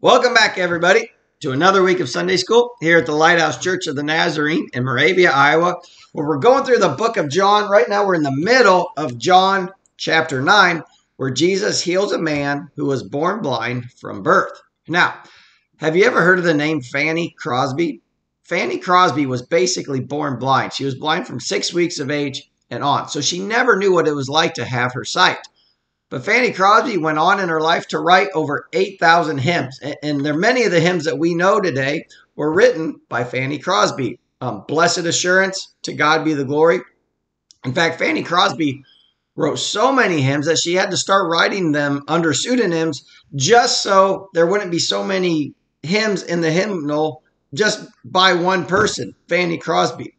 Welcome back, everybody, to another week of Sunday School here at the Lighthouse Church of the Nazarene in Moravia, Iowa, where we're going through the book of John. Right now, we're in the middle of John chapter 9, where Jesus heals a man who was born blind from birth. Now, have you ever heard of the name Fanny Crosby? Fanny Crosby was basically born blind. She was blind from six weeks of age and on, so she never knew what it was like to have her sight. But Fanny Crosby went on in her life to write over 8,000 hymns. And there are many of the hymns that we know today were written by Fanny Crosby. Um, Blessed Assurance, To God Be the Glory. In fact, Fanny Crosby wrote so many hymns that she had to start writing them under pseudonyms just so there wouldn't be so many hymns in the hymnal just by one person, Fanny Crosby.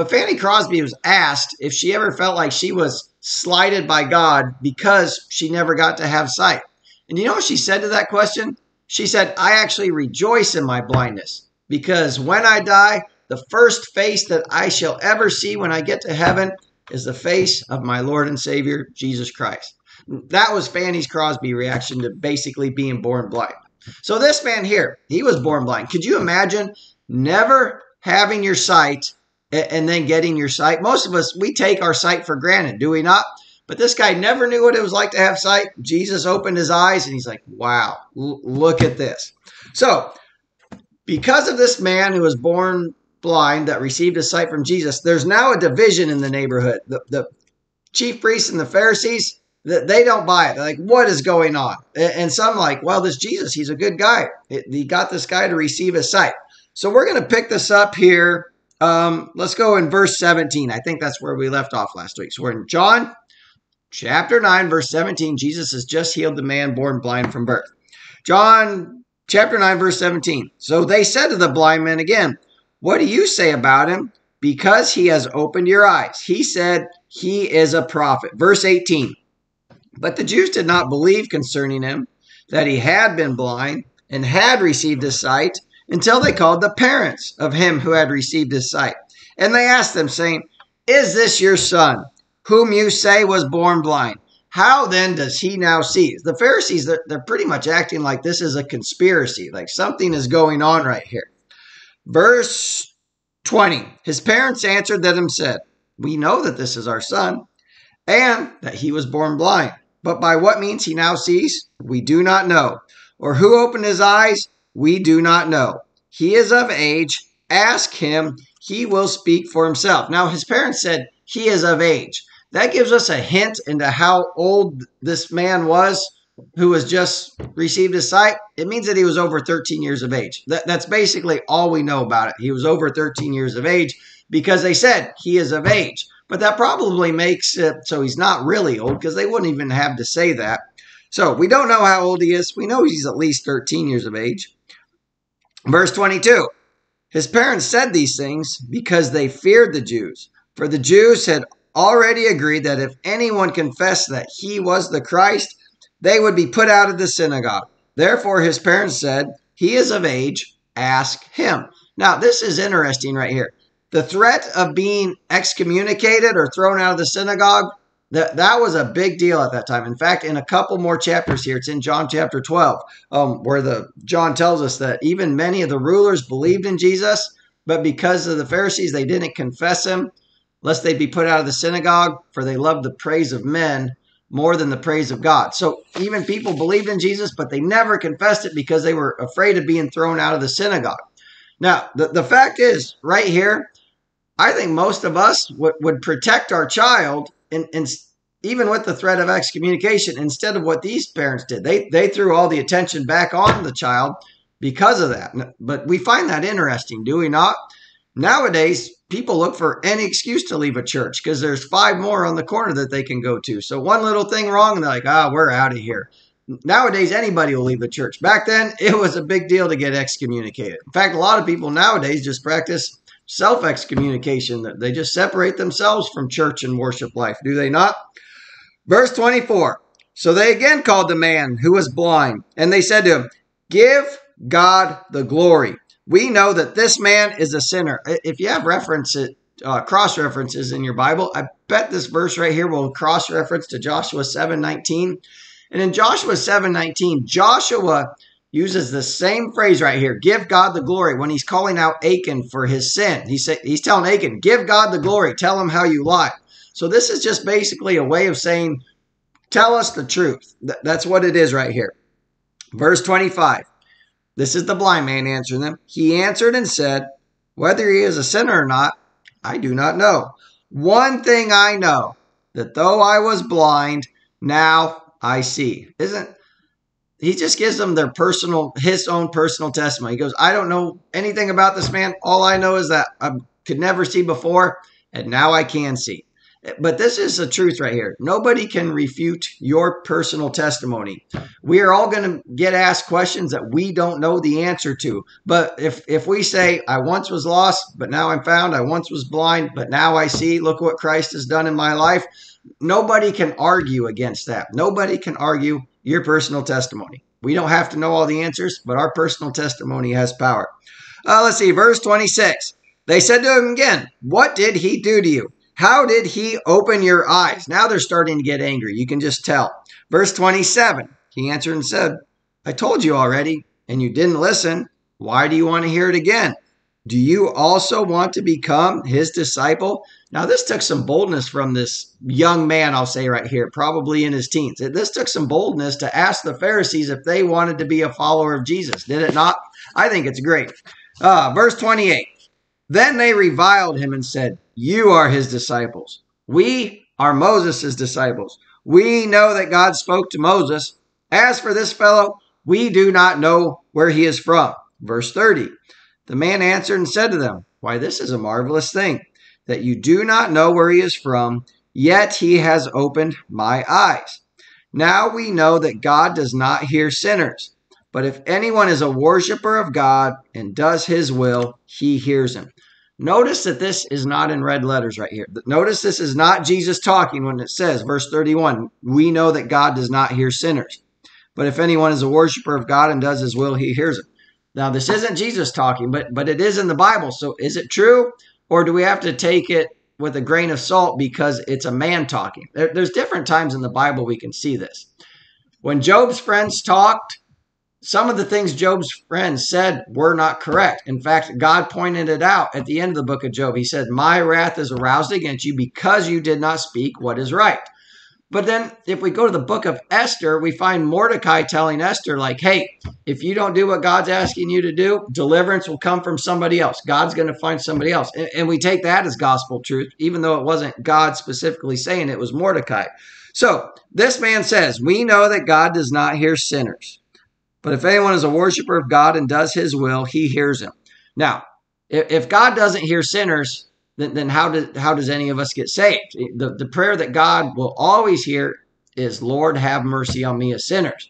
But Fanny Crosby was asked if she ever felt like she was slighted by God because she never got to have sight. And you know what she said to that question? She said, I actually rejoice in my blindness because when I die, the first face that I shall ever see when I get to heaven is the face of my Lord and Savior, Jesus Christ. That was Fanny Crosby reaction to basically being born blind. So this man here, he was born blind. Could you imagine never having your sight and then getting your sight. Most of us, we take our sight for granted, do we not? But this guy never knew what it was like to have sight. Jesus opened his eyes and he's like, wow, look at this. So, because of this man who was born blind that received his sight from Jesus, there's now a division in the neighborhood. The, the chief priests and the Pharisees, that they don't buy it. They're like, what is going on? And some like, well, this Jesus, he's a good guy. He got this guy to receive his sight. So we're going to pick this up here um, let's go in verse 17. I think that's where we left off last week. So we're in John chapter 9, verse 17. Jesus has just healed the man born blind from birth. John chapter 9, verse 17. So they said to the blind man again, What do you say about him? Because he has opened your eyes. He said, He is a prophet. Verse 18. But the Jews did not believe concerning him that he had been blind and had received his sight until they called the parents of him who had received his sight. And they asked them, saying, Is this your son, whom you say was born blind? How then does he now see? The Pharisees, they're, they're pretty much acting like this is a conspiracy, like something is going on right here. Verse 20 His parents answered them and said, We know that this is our son, and that he was born blind. But by what means he now sees, we do not know. Or who opened his eyes, we do not know. He is of age. Ask him. He will speak for himself. Now, his parents said he is of age. That gives us a hint into how old this man was who has just received his sight. It means that he was over 13 years of age. That, that's basically all we know about it. He was over 13 years of age because they said he is of age. But that probably makes it so he's not really old because they wouldn't even have to say that. So we don't know how old he is. We know he's at least 13 years of age. Verse 22 His parents said these things because they feared the Jews, for the Jews had already agreed that if anyone confessed that he was the Christ, they would be put out of the synagogue. Therefore, his parents said, He is of age, ask him. Now, this is interesting right here. The threat of being excommunicated or thrown out of the synagogue that that was a big deal at that time. In fact, in a couple more chapters here, it's in John chapter 12, um, where the John tells us that even many of the rulers believed in Jesus, but because of the Pharisees, they didn't confess him, lest they be put out of the synagogue, for they loved the praise of men more than the praise of God. So even people believed in Jesus, but they never confessed it because they were afraid of being thrown out of the synagogue. Now, the, the fact is, right here, I think most of us would, would protect our child and, and even with the threat of excommunication, instead of what these parents did, they they threw all the attention back on the child because of that. But we find that interesting, do we not? Nowadays, people look for any excuse to leave a church because there's five more on the corner that they can go to. So one little thing wrong, and they're like, ah, oh, we're out of here. Nowadays, anybody will leave a church. Back then, it was a big deal to get excommunicated. In fact, a lot of people nowadays just practice self excommunication. They just separate themselves from church and worship life, do they not? Verse 24. So they again called the man who was blind, and they said to him, Give God the glory. We know that this man is a sinner. If you have references, uh, cross references in your Bible, I bet this verse right here will cross reference to Joshua 7:19. And in Joshua 7:19, Joshua uses the same phrase right here give God the glory when he's calling out Achan for his sin. He say, he's telling Achan, give God the glory, tell him how you lie. So this is just basically a way of saying, tell us the truth. That's what it is right here. Verse 25. This is the blind man answering them. He answered and said, Whether he is a sinner or not, I do not know. One thing I know, that though I was blind, now I see. Isn't he just gives them their personal, his own personal testimony. He goes, I don't know anything about this man. All I know is that I could never see before, and now I can see. But this is the truth right here. Nobody can refute your personal testimony. We are all going to get asked questions that we don't know the answer to. But if if we say I once was lost, but now I'm found, I once was blind, but now I see, look what Christ has done in my life, nobody can argue against that. Nobody can argue your personal testimony. We don't have to know all the answers, but our personal testimony has power. Uh, let's see, verse 26. They said to him again, What did he do to you? How did he open your eyes? Now they're starting to get angry. You can just tell. Verse 27. He answered and said, I told you already, and you didn't listen. Why do you want to hear it again? Do you also want to become his disciple? Now, this took some boldness from this young man, I'll say right here, probably in his teens. This took some boldness to ask the Pharisees if they wanted to be a follower of Jesus. Did it not? I think it's great. Uh, verse 28 Then they reviled him and said, You are his disciples. We are Moses' disciples. We know that God spoke to Moses. As for this fellow, we do not know where he is from. Verse 30 The man answered and said to them, Why, this is a marvelous thing that you do not know where he is from, yet he has opened my eyes. Now we know that God does not hear sinners, but if anyone is a worshiper of God and does his will, he hears him. Notice that this is not in red letters right here. Notice this is not Jesus talking when it says, verse 31, we know that God does not hear sinners. But if anyone is a worshiper of God and does his will, he hears him. Now, this isn't Jesus talking, but, but it is in the Bible. So is it true? Or do we have to take it with a grain of salt because it's a man talking? There, there's different times in the Bible we can see this. When Job's friends talked, some of the things Job's friends said were not correct. In fact, God pointed it out at the end of the book of Job. He said, My wrath is aroused against you because you did not speak what is right. But then if we go to the book of Esther, we find Mordecai telling Esther, like, hey, if you don't do what God's asking you to do, deliverance will come from somebody else. God's going to find somebody else. And, and we take that as gospel truth, even though it wasn't God specifically saying it, was Mordecai. So this man says, We know that God does not hear sinners. But if anyone is a worshiper of God and does his will, he hears him. Now, if God doesn't hear sinners, then, then how, does, how does any of us get saved? The, the prayer that God will always hear is, Lord, have mercy on me, a sinners.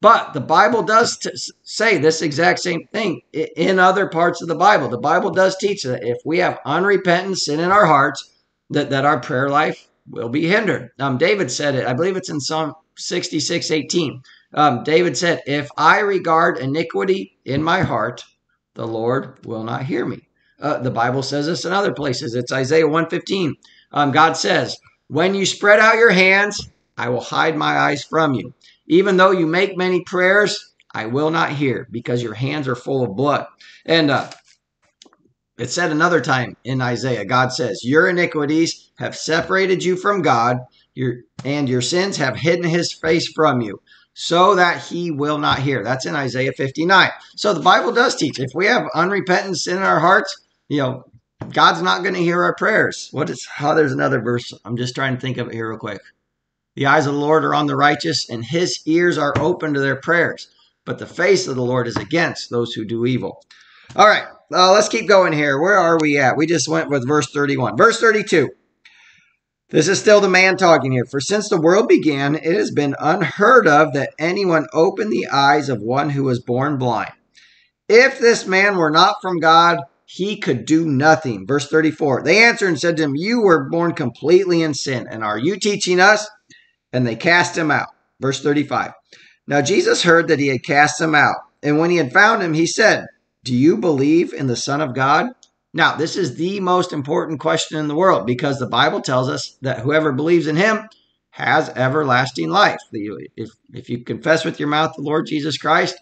But the Bible does t- say this exact same thing in other parts of the Bible. The Bible does teach that if we have unrepentant sin in our hearts, that, that our prayer life will be hindered. Um, David said it, I believe it's in Psalm 66 18. Um, David said, If I regard iniquity in my heart, the Lord will not hear me. Uh, the Bible says this in other places. It's Isaiah 115. Um, God says, When you spread out your hands, I will hide my eyes from you. Even though you make many prayers, I will not hear because your hands are full of blood. And uh, it said another time in Isaiah, God says, Your iniquities have separated you from God, your, and your sins have hidden his face from you so that he will not hear. That's in Isaiah 59. So the Bible does teach if we have unrepentant sin in our hearts, you know, God's not going to hear our prayers. What is, how oh, there's another verse. I'm just trying to think of it here real quick. The eyes of the Lord are on the righteous, and his ears are open to their prayers. But the face of the Lord is against those who do evil. All right, uh, let's keep going here. Where are we at? We just went with verse 31. Verse 32. This is still the man talking here. For since the world began, it has been unheard of that anyone opened the eyes of one who was born blind. If this man were not from God, he could do nothing. Verse 34 They answered and said to him, You were born completely in sin, and are you teaching us? And they cast him out. Verse 35 Now Jesus heard that he had cast him out, and when he had found him, he said, Do you believe in the Son of God? Now, this is the most important question in the world because the Bible tells us that whoever believes in him has everlasting life. If, if you confess with your mouth the Lord Jesus Christ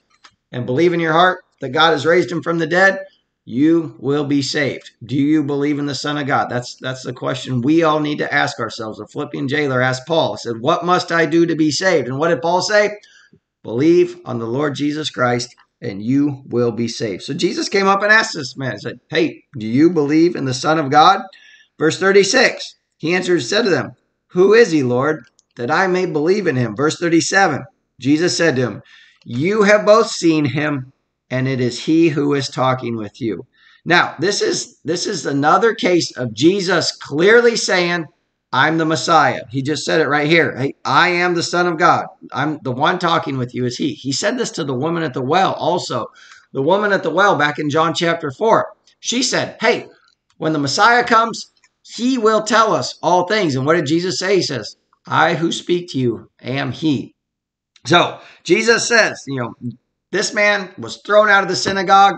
and believe in your heart that God has raised him from the dead, you will be saved. Do you believe in the Son of God? That's that's the question we all need to ask ourselves. The Philippian jailer asked Paul, said, What must I do to be saved? And what did Paul say? Believe on the Lord Jesus Christ, and you will be saved. So Jesus came up and asked this man, said, Hey, do you believe in the Son of God? Verse 36. He answered, said to them, Who is he, Lord, that I may believe in him? Verse 37. Jesus said to him, You have both seen him and it is he who is talking with you. Now, this is this is another case of Jesus clearly saying, I'm the Messiah. He just said it right here. Hey, I am the Son of God. I'm the one talking with you is he. He said this to the woman at the well also. The woman at the well back in John chapter 4. She said, Hey, when the Messiah comes, he will tell us all things. And what did Jesus say? He says, I who speak to you am he. So Jesus says, you know, this man was thrown out of the synagogue.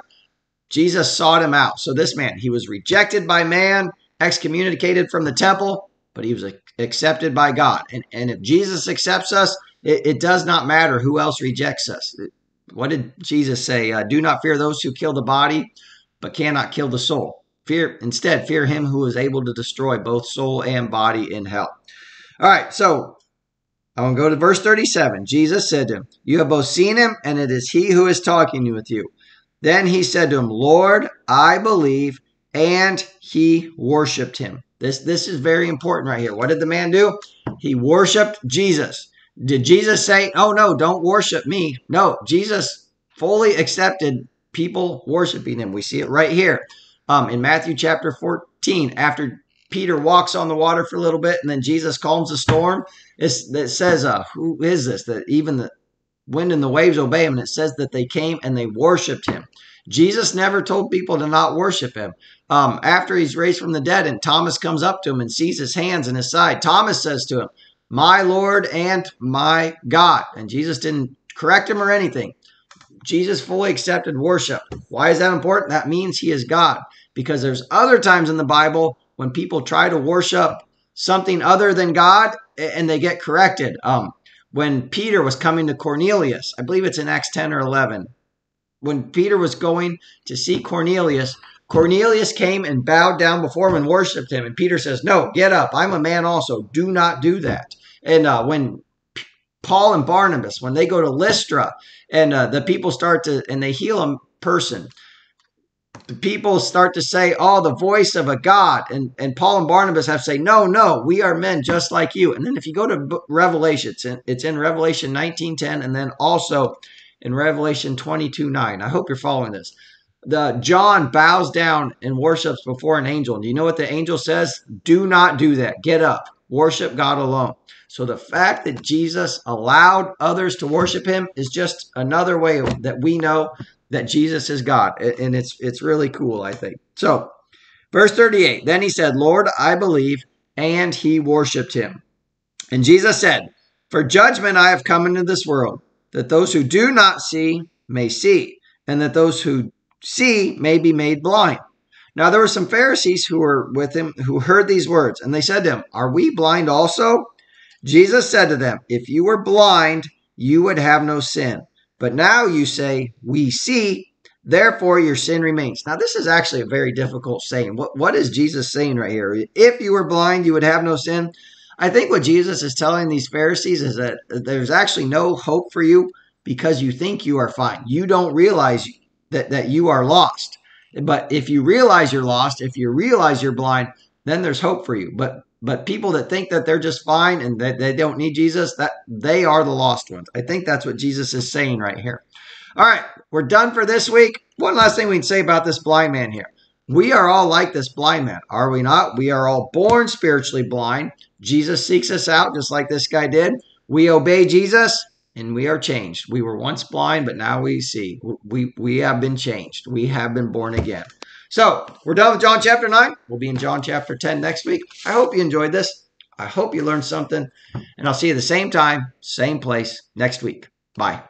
Jesus sought him out. So this man, he was rejected by man, excommunicated from the temple, but he was accepted by God. And, and if Jesus accepts us, it, it does not matter who else rejects us. What did Jesus say? Uh, Do not fear those who kill the body, but cannot kill the soul. Fear instead, fear him who is able to destroy both soul and body in hell. All right, so I want to go to verse 37. Jesus said to him, You have both seen him, and it is he who is talking with you. Then he said to him, Lord, I believe, and he worshiped him. This, this is very important right here. What did the man do? He worshiped Jesus. Did Jesus say, Oh, no, don't worship me? No, Jesus fully accepted people worshiping him. We see it right here um, in Matthew chapter 14. After Peter walks on the water for a little bit, and then Jesus calms the storm. It's, it says, uh, "Who is this?" That even the wind and the waves obey him. And it says that they came and they worshipped him. Jesus never told people to not worship him. Um, after he's raised from the dead, and Thomas comes up to him and sees his hands and his side, Thomas says to him, "My Lord and my God." And Jesus didn't correct him or anything. Jesus fully accepted worship. Why is that important? That means he is God. Because there's other times in the Bible when people try to worship something other than God and they get corrected. Um, when Peter was coming to Cornelius, I believe it's in Acts 10 or 11, when Peter was going to see Cornelius, Cornelius came and bowed down before him and worshiped him. And Peter says, No, get up. I'm a man also. Do not do that. And uh, when Paul and Barnabas, when they go to Lystra and uh, the people start to, and they heal a person, people start to say, oh, the voice of a God. And, and Paul and Barnabas have to say, no, no, we are men just like you. And then if you go to Revelation, it's in, it's in Revelation 19.10 and then also in Revelation 22.9. I hope you're following this. The John bows down and worships before an angel. And do you know what the angel says? Do not do that. Get up. Worship God alone. So the fact that Jesus allowed others to worship him is just another way that we know that Jesus is God. And it's it's really cool, I think. So, verse 38. Then he said, "Lord, I believe," and he worshiped him. And Jesus said, "For judgment I have come into this world, that those who do not see may see, and that those who see may be made blind." Now there were some Pharisees who were with him who heard these words, and they said to him, "Are we blind also?" Jesus said to them, If you were blind, you would have no sin. But now you say, We see, therefore your sin remains. Now, this is actually a very difficult saying. What, what is Jesus saying right here? If you were blind, you would have no sin. I think what Jesus is telling these Pharisees is that there's actually no hope for you because you think you are fine. You don't realize that, that you are lost. But if you realize you're lost, if you realize you're blind, then there's hope for you. But but people that think that they're just fine and that they don't need Jesus, that they are the lost ones. I think that's what Jesus is saying right here. All right, we're done for this week. One last thing we can say about this blind man here. We are all like this blind man, are we not? We are all born spiritually blind. Jesus seeks us out just like this guy did. We obey Jesus and we are changed. We were once blind, but now we see. We, we have been changed. We have been born again. So we're done with John chapter 9. We'll be in John chapter 10 next week. I hope you enjoyed this. I hope you learned something. And I'll see you the same time, same place next week. Bye.